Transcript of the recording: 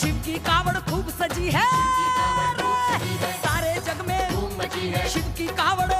शिव की कावड़ खूब सजी है। सारे जग में शिव की कावड़